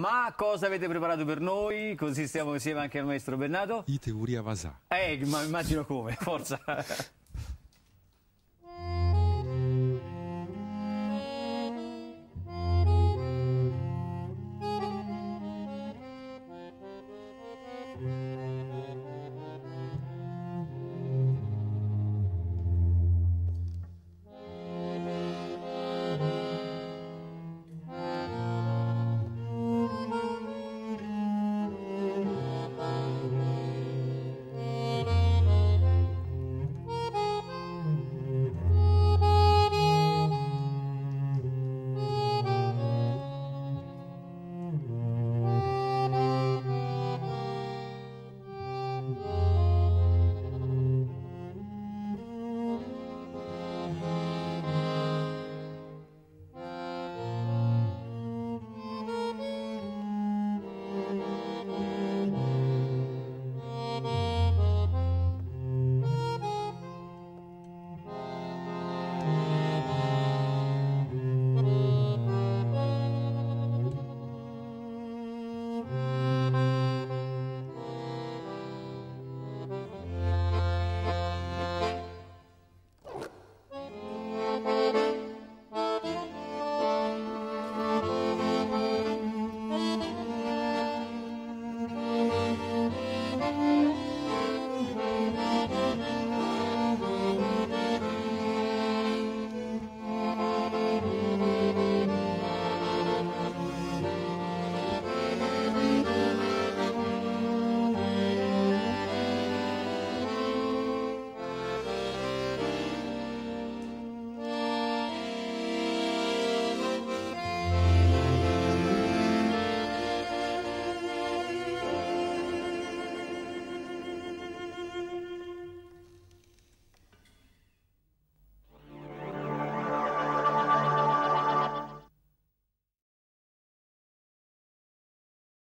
Ma cosa avete preparato per noi? Così stiamo insieme anche al maestro Bernardo? I teoria vasà. Eh, ma immagino come, forza.